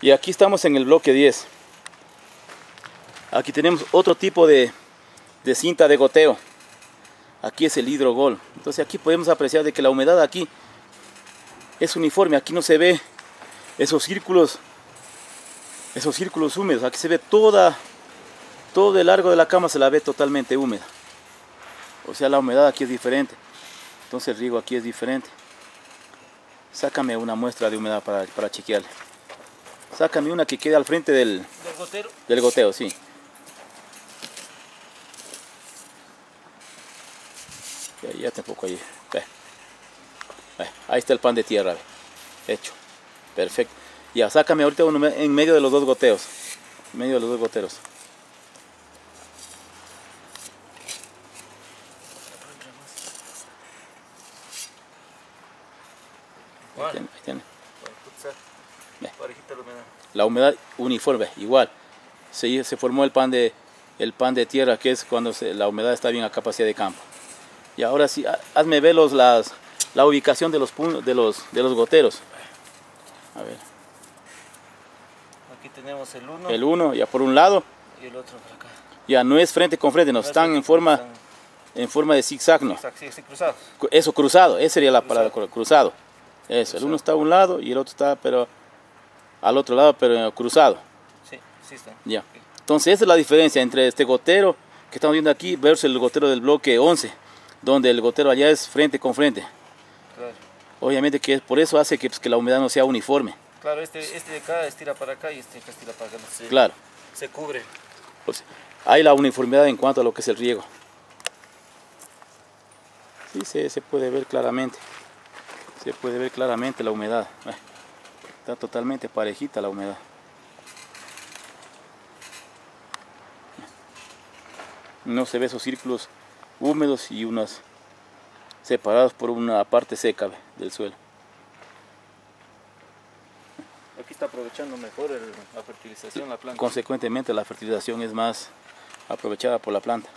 Y aquí estamos en el bloque 10. Aquí tenemos otro tipo de, de cinta de goteo. Aquí es el hidrogol. Entonces aquí podemos apreciar de que la humedad aquí es uniforme. Aquí no se ve esos círculos, esos círculos húmedos. Aquí se ve toda, todo el largo de la cama se la ve totalmente húmeda. O sea, la humedad aquí es diferente. Entonces el riego aquí es diferente. Sácame una muestra de humedad para, para chequearle. Sácame una que quede al frente del, ¿Del gotero? del goteo, sí. Ya, ya tampoco ahí. Ve. Ve, Ahí está el pan de tierra. ve. Hecho. Perfecto. Ya, sácame ahorita uno en medio de los dos goteos. En medio de los dos goteros. Ahí tiene, ahí tiene. La humedad. La humedad uniforme, igual. Se, se formó el pan de el pan de tierra, que es cuando se- la humedad está bien a capacidad de campo. Y ahora sí, ha- hazme ver los, las, la ubicación de los, de, los, de los goteros. A ver, Aquí tenemos el uno el uno ya por un lado, y el otro por acá. ya no es frente con frente, no están en forma, Están- en forma de zigzag, no. Sí, sí. Cu- Eso, cruzado, esa sería la palabra cru- cruzado. Eso, el uno está a un lado y el otro está pero al otro lado, pero cruzado. Sí, sí están. Ya. Entonces esa es la diferencia entre este gotero que estamos viendo aquí versus el gotero del bloque 11, donde el gotero allá es frente con frente. Claro. Obviamente que es- por eso hace que, pues, que la humedad no sea uniforme. Claro, este, este de acá estira para acá y este de acá estira para acá. Se, Claro. se cubre. Pues, hay la uniformidad en cuanto a lo que es el riego. Sí, se, se puede ver claramente. Se puede ver claramente la humedad. Está totalmente parejita la humedad. No se ve esos círculos húmedos y unos separados por una parte seca del suelo. Aquí está aprovechando mejor el- la fertilización, la planta. Consecuentemente la fertilización es más aprovechada por la planta.